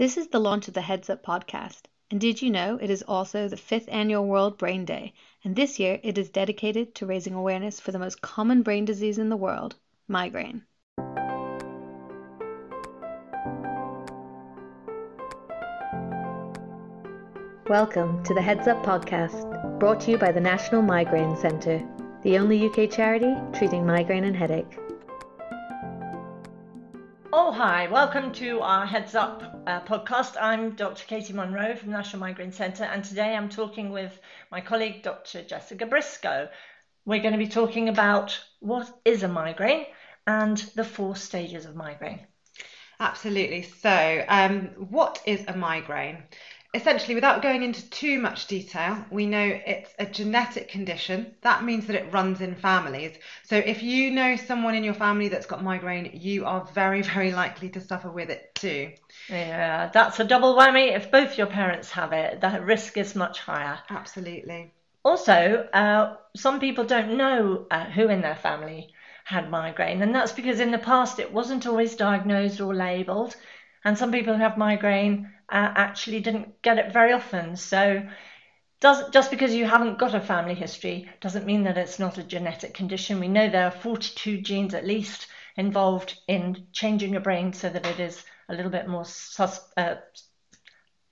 This is the launch of the Heads Up podcast. And did you know it is also the fifth annual World Brain Day? And this year it is dedicated to raising awareness for the most common brain disease in the world migraine. Welcome to the Heads Up podcast, brought to you by the National Migraine Centre, the only UK charity treating migraine and headache. Oh, hi, welcome to our Heads Up uh, podcast. I'm Dr. Katy Munro from National Migraine Centre, and today I'm talking with my colleague, Dr. Jessica Briscoe. We're going to be talking about what is a migraine and the four stages of migraine. Absolutely. So, um, what is a migraine? Essentially, without going into too much detail, we know it's a genetic condition. That means that it runs in families. So, if you know someone in your family that's got migraine, you are very, very likely to suffer with it too. Yeah, that's a double whammy. If both your parents have it, the risk is much higher. Absolutely. Also, uh, some people don't know uh, who in their family had migraine, and that's because in the past it wasn't always diagnosed or labelled, and some people who have migraine uh, actually didn't get it very often. So, does, just because you haven't got a family history doesn't mean that it's not a genetic condition. We know there are 42 genes at least involved in changing your brain so that it is a little bit more sus- uh,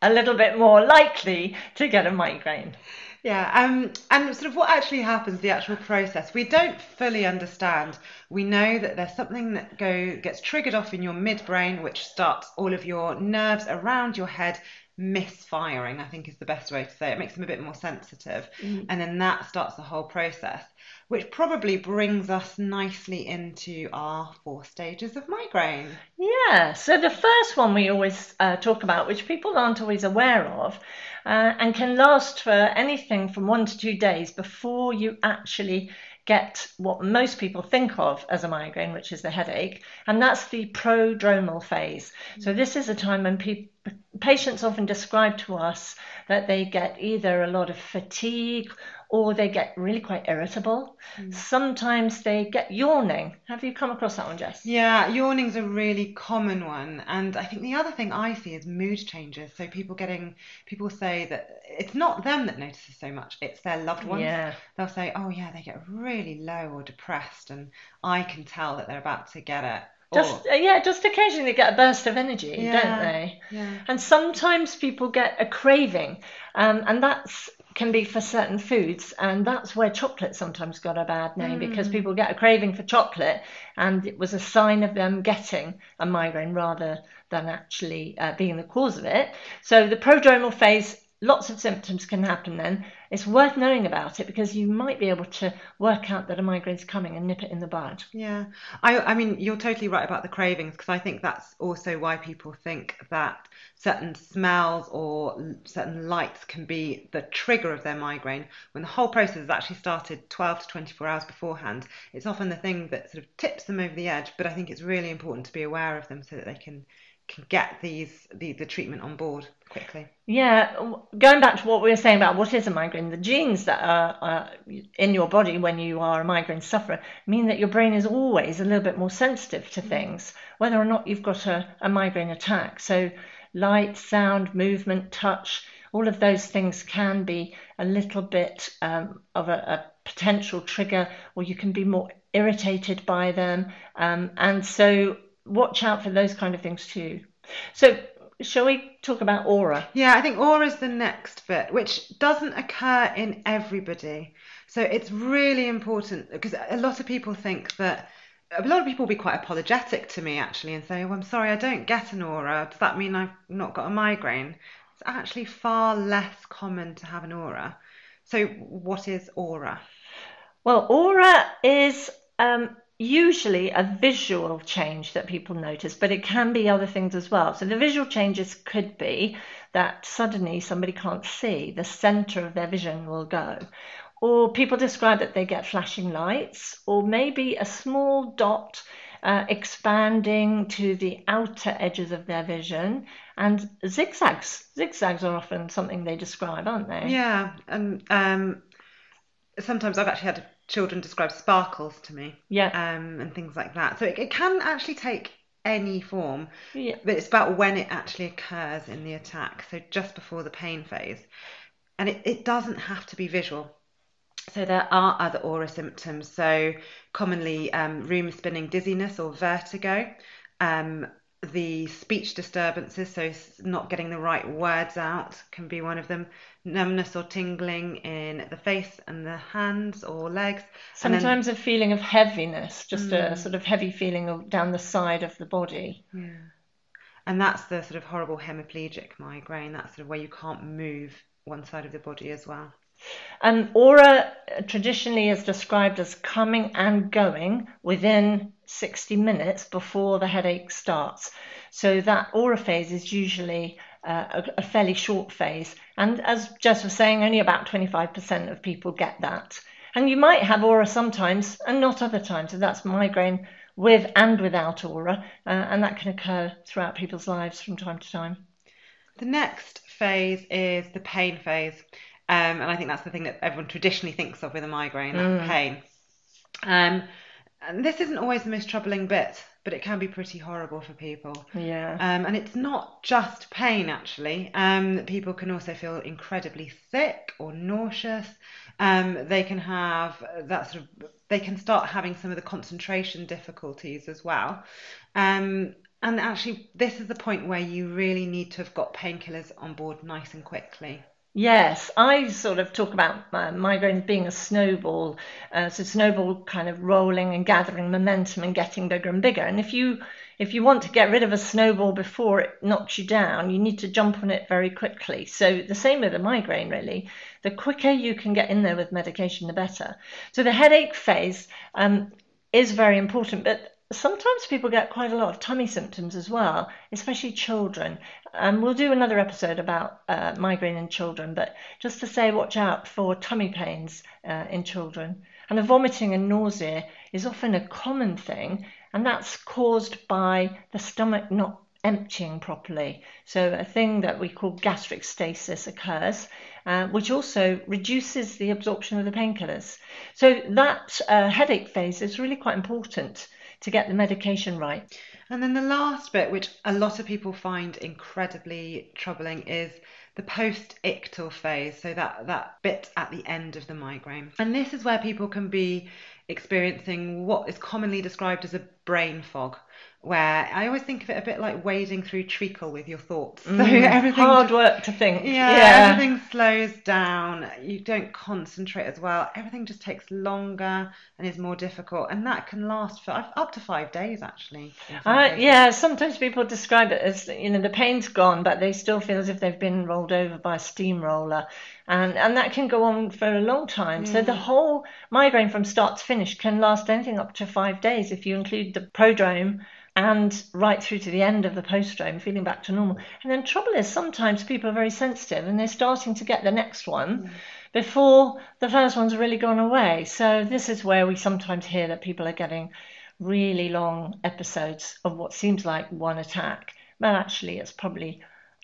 a little bit more likely to get a migraine. Yeah, um, and sort of what actually happens, the actual process, we don't fully understand. We know that there's something that go gets triggered off in your midbrain, which starts all of your nerves around your head misfiring, I think is the best way to say it. it makes them a bit more sensitive. Mm. And then that starts the whole process, which probably brings us nicely into our four stages of migraine. Yeah, so the first one we always uh, talk about, which people aren't always aware of, uh, and can last for anything from one to two days before you actually get what most people think of as a migraine, which is the headache, and that's the prodromal phase. So, mm. this is a time when pe- patients often describe to us that they get either a lot of fatigue or they get really quite irritable. Mm. Sometimes they get yawning. Have you come across that one, Jess? Yeah, yawning's a really common one. And I think the other thing I see is mood changes. So people getting, people say that it's not them that notices so much, it's their loved ones. Yeah. They'll say, oh, yeah, they get really low or depressed. And I can tell that they're about to get it. Just uh, yeah, just occasionally get a burst of energy, yeah, don't they? Yeah. And sometimes people get a craving, um, and that's can be for certain foods, and that's where chocolate sometimes got a bad name mm. because people get a craving for chocolate, and it was a sign of them getting a migraine rather than actually uh, being the cause of it. So the prodromal phase lots of symptoms can happen then. It's worth knowing about it because you might be able to work out that a migraine's coming and nip it in the bud. Yeah, I, I mean, you're totally right about the cravings because I think that's also why people think that certain smells or certain lights can be the trigger of their migraine when the whole process has actually started 12 to 24 hours beforehand. It's often the thing that sort of tips them over the edge, but I think it's really important to be aware of them so that they can can get these the, the treatment on board quickly. Yeah, going back to what we were saying about what is a migraine, the genes that are, are, in your body when you are a migraine sufferer mean that your brain is always a little bit more sensitive to things, whether or not you've got a, a migraine attack. So, light, sound, movement, touch, all of those things can be a little bit um, of a, a, potential trigger, or you can be more irritated by them. Um, and so, watch out for those kind of things too. So, shall we talk about aura? Yeah, I think aura is the next bit, which doesn't occur in everybody. So it's really important because a lot of people think that a lot of people will be quite apologetic to me actually and say, "Oh, I'm sorry, I don't get an aura. Does that mean I've not got a migraine?" It's actually far less common to have an aura. So, what is aura? Well, aura is um, usually a visual change that people notice, but it can be other things as well. So the visual changes could be that suddenly somebody can't see, the center of their vision will go. Or people describe that they get flashing lights, or maybe a small dot uh, expanding to the outer edges of their vision, and zigzags. Zigzags are often something they describe, aren't they? Yeah, and um, sometimes I've actually had children describe sparkles to me. Yeah. Um, and things like that. So it, it can actually take any form, Yeah. but it's about when it actually occurs in the attack. So just before the pain phase. And it, it doesn't have to be visual. So there are other aura symptoms. So commonly um, room spinning dizziness or vertigo. Um, the speech disturbances, so not getting the right words out, can be one of them. Numbness or tingling in the face and the hands or legs. And then- Sometimes a feeling of heaviness, just a Mm. sort of heavy feeling of, down the side of the body. Yeah. And that's the sort of horrible hemiplegic migraine. That's sort of where you can't move one side of the body as well. And aura uh, traditionally is described as coming and going within 60 minutes before the headache starts. So that aura phase is usually uh, a, a fairly short phase. And as Jess was saying, only about 25% of people get that. And you might have aura sometimes and not other times. So that's migraine with and without aura. Uh, and that can occur throughout people's lives from time to time. The next phase is the pain phase. Um, and I think that's the thing that everyone traditionally thinks of with a migraine, that Mm. pain. Um, and this isn't always the most troubling bit, but it can be pretty horrible for people. Yeah. Um, and it's not just pain, actually. Um, people can also feel incredibly sick or nauseous. Um, they can have that sort of, they can start having some of the concentration difficulties as well. Um, and actually, this is the point where you really need to have got painkillers on board nice and quickly. Yes, I sort of talk about uh, migraines being a snowball. Uh, so snowball kind of rolling and gathering momentum and getting bigger and bigger. And if you if you want to get rid of a snowball before it knocks you down, you need to jump on it very quickly. So the same with a migraine, really. The quicker you can get in there with medication, the better. So the headache phase um, is very important, but sometimes people get quite a lot of tummy symptoms as well, especially children. Um, we'll do another episode about uh, migraine in children, but just to say, watch out for tummy pains uh, in children. And the vomiting and nausea is often a common thing, and that's caused by the stomach not emptying properly. So, a thing that we call gastric stasis occurs, uh, which also reduces the absorption of the painkillers. So, that uh, headache phase is really quite important to get the medication right. And then the last bit, which a lot of people find incredibly troubling, is the post-ictal phase. So that, that bit at the end of the migraine. And this is where people can be experiencing what is commonly described as a brain fog, where I always think of it a bit like wading through treacle with your thoughts. So everything Mm, Hard just- work to think. yeah, everything slows down. You don't concentrate as well. Everything just takes longer and is more difficult, and that can last for up to five days actually. Uh, yeah, sometimes people describe it as you know the pain's gone, but they still feel as if they've been rolled over by a steamroller, and and that can go on for a long time. So the whole migraine from start to finish can last anything up to five days if you include the prodrome and right through to the end of the postdrome, feeling back to normal. And then trouble is sometimes people are very sensitive and they're starting to get the next one mm. before the first one's really gone away. So this is where we sometimes hear that people are getting really long episodes of what seems like one attack, but actually it's probably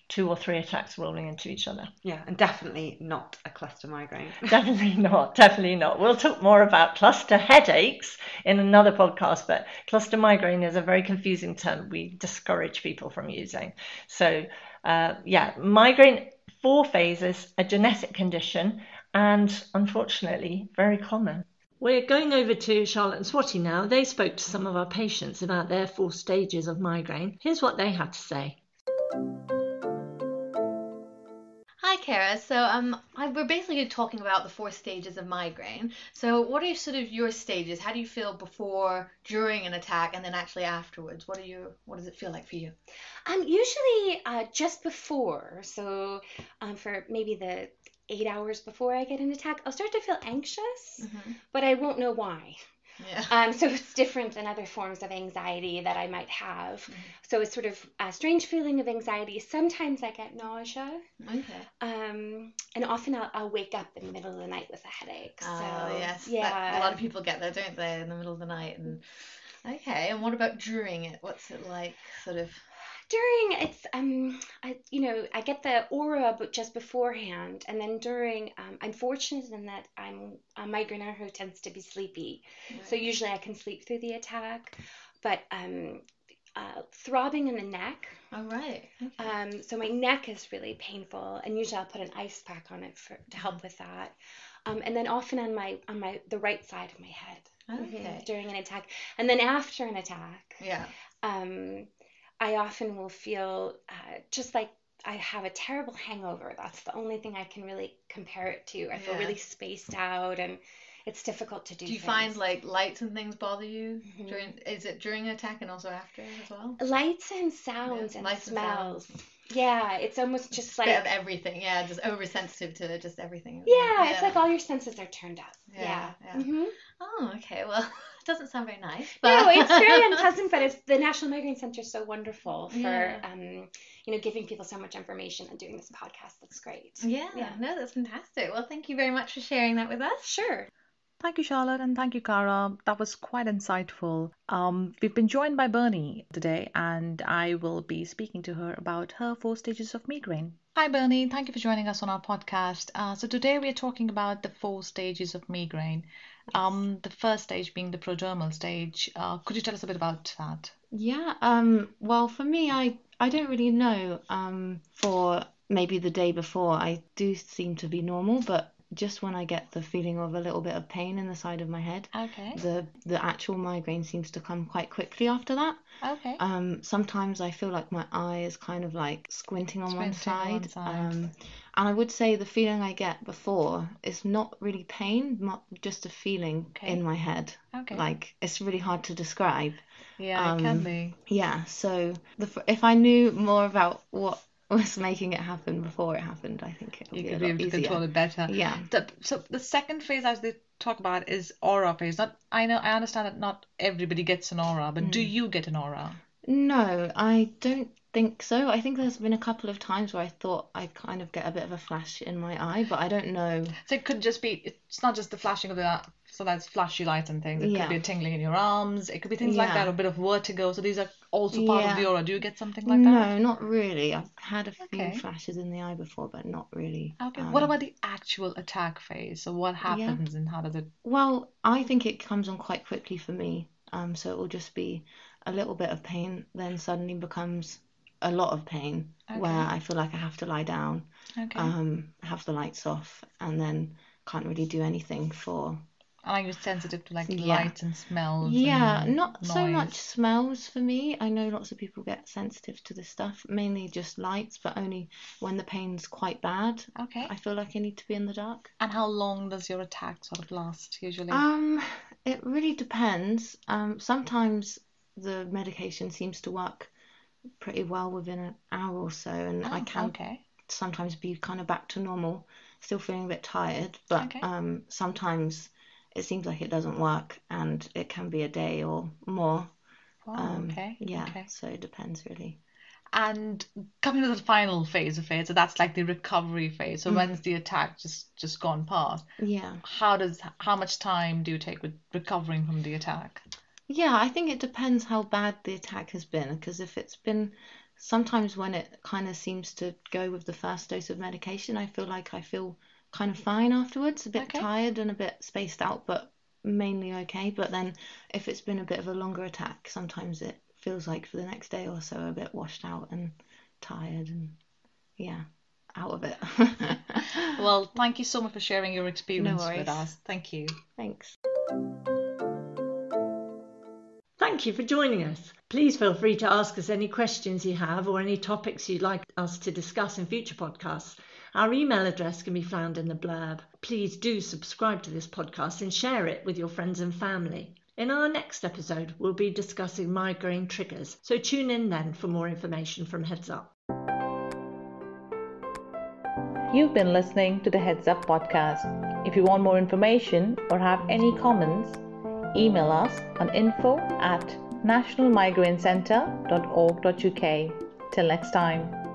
two or three attacks rolling into each other. Yeah, and definitely not a cluster migraine. Definitely not, definitely not. We'll talk more about cluster headaches in another podcast, but cluster migraine is a very confusing term we discourage people from using. So, uh, yeah, migraine, four phases, a genetic condition, and unfortunately, very common. We're going over to Charlotte and Swati now. They spoke to some of our patients about their four stages of migraine. Here's what they had to say. Hi, Kara. So, um, I, we're basically talking about the four stages of migraine. So, what are sort of your stages? How do you feel before, during an attack, and then actually afterwards? What are you? What does it feel like for you? Um, usually uh, just before, so um, for maybe the eight hours before I get an attack, I'll start to feel anxious, Mm-hmm. but I won't know why. Yeah. Um, so it's different than other forms of anxiety that I might have. So it's sort of a strange feeling of anxiety. Sometimes I get nausea, Okay. um, and often I'll, I'll wake up in the middle of the night with a headache. So Oh, yes. that- yeah. a lot of people get that, don't they, in the middle of the night? And okay. And what about during it? What's it like? Sort of. During it's um I, you know i get the aura but just beforehand and then during um, i'm fortunate in that i'm a migraineur who tends to be sleepy so usually i can sleep through the attack but um uh, throbbing in the neck. All right. Okay. Um, so my neck is really painful, and usually I'll put an ice pack on it for, to help with that. Um, and then often on my on my the right side of my head mhm, Okay. during an attack, and then after an attack, Yeah. um, I often will feel uh, just like I have a terrible hangover. That's the only thing I can really compare it to. I feel really spaced out, and it's difficult to do. Do you things. find like lights and things bother you Mhm. during? Is it during an attack and also after as well? lights and sounds Yeah, and lights and smells? sounds. Yeah, it's almost just Bit like of everything. Yeah, just oversensitive to just everything. yeah, it's like all your senses are turned up. Yeah, Yeah. yeah. hmm Oh, okay. Well, doesn't sound very nice. But... No, it's very unpleasant, but it's the National Migraine Centre is so wonderful for Yeah. um, you know, giving people so much information and doing this podcast. That's great. Yeah, Yeah. no, that's fantastic. Well, thank you very much for sharing that with us. Sure. Thank you, Charlotte, and thank you, Cara. That was quite insightful. Um, we've been joined by Bernie today, and I will be speaking to her about her four stages of migraine. Hi, Bernie. Thank you for joining us on our podcast. Uh, so today we are talking about the four stages of migraine. Um, the first stage being the prodromal stage. Uh, could you tell us a bit about that? Yeah, um, well, for me, I I don't really know. Um, for maybe the day before, I do seem to be normal, but just when I get the feeling of a little bit of pain in the side of my head, Okay. the the actual migraine seems to come quite quickly after that. Okay. Um, sometimes I feel like my eye is kind of like squinting on one Squinting on one side. side. Um, and I would say the feeling I get before is not really pain, not just a feeling Okay. in my head. Okay. Like it's really hard to describe. yeah, it can um, be. Yeah, so the, if I knew more about what was making it happen before it happened, I think it would You be could be able to control it better. Yeah. The, so the second phase as they talk about is aura phase. Not I know I understand that not everybody gets an aura, but do Mm. you get an aura? No, I don't think so. I think there's been a couple of times where I thought I kind of get a bit of a flash in my eye, but I don't know. So it could just be it's not just the flashing of the so that's flashy lights and things. It Yeah. could be a tingling in your arms. It could be things like that, a bit of vertigo. So these are also part of the aura. Do you get something like that? No, not really. I've had a few Okay. flashes in the eye before, but not really. Okay. um, what about the actual attack phase? So what happens and how does it? Well, I think it comes on quite quickly for me. Um, so it will just be a little bit of pain, then suddenly becomes a lot of pain where I feel like I have to lie down, Okay. um, have the lights off, and then can't really do anything for. and are you sensitive to like Yeah. lights and smells? Yeah, and not so much smells for me. I know lots of people get sensitive to this stuff, mainly just lights, but only when the pain's quite bad. Okay. I feel like I need to be in the dark. And how long does your attack sort of last usually? Um, it really depends. Um, sometimes the medication seems to work pretty well within an hour or so, and I Oh, can Okay. sometimes be kind of back to normal, still feeling a bit tired, but Okay. um, sometimes it seems like it doesn't work, and it can be a day or more. Oh, Um, okay. Yeah, Okay. so it depends really. And coming to the final phase of it, so that's like the recovery phase. So Mm. when's the attack just just gone past? Yeah. How does how much time do you take with recovering from the attack? Yeah, I think it depends how bad the attack has been, because if it's been sometimes when it kind of seems to go with the first dose of medication, I feel like I feel kind of fine afterwards, a bit Okay. tired and a bit spaced out, but mainly okay. But then if it's been a bit of a longer attack, sometimes it feels like for the next day or so a bit washed out and tired and yeah, out of it. Well, thank you so much for sharing your experience with worries. us. Thank you. Thanks. Thank you for joining us. Please feel free to ask us any questions you have or any topics you'd like us to discuss in future podcasts. Our email address can be found in the blurb. Please do subscribe to this podcast and share it with your friends and family. In our next episode, we'll be discussing migraine triggers, so tune in then for more information from Heads Up. You've been listening to the Heads Up podcast. If you want more information or have any comments, email us on info at nationalmigrainecentre.org.uk. Till next time.